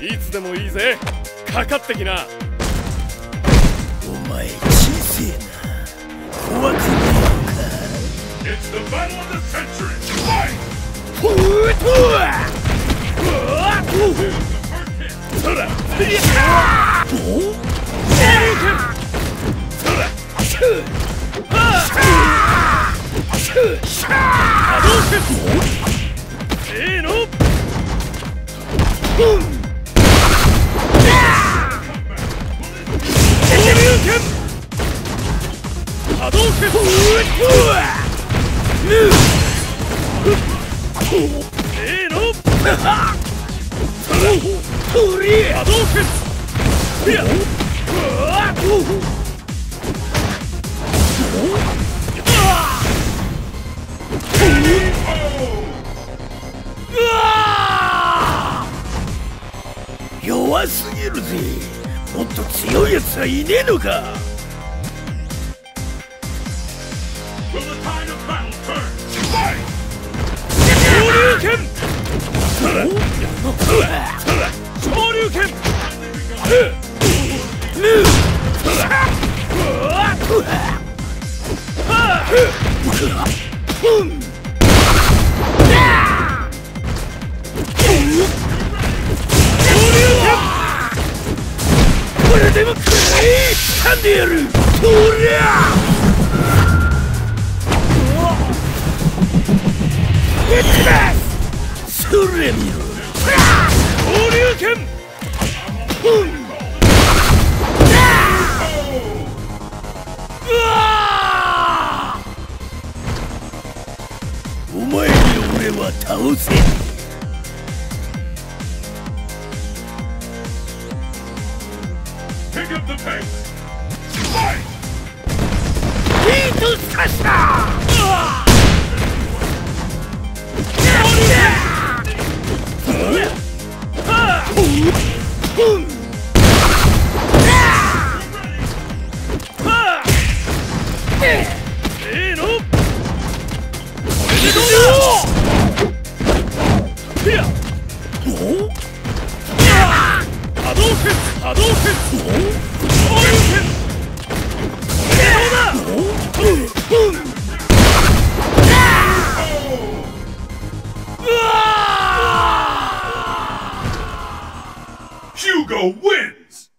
いつでもいいぜかかってきなお前小せえな怖くねえのか It's the battle of the century! Fight! ふーとは Here's the first hit! そらおそらシュッシャ波動拳せーのー弱すぎるぜ。もっと強いやつはいねえのか。昇竜拳これでもくらえ掴んでやるとりゃやったそれ見ろお前に俺は倒せ。Hugo wins!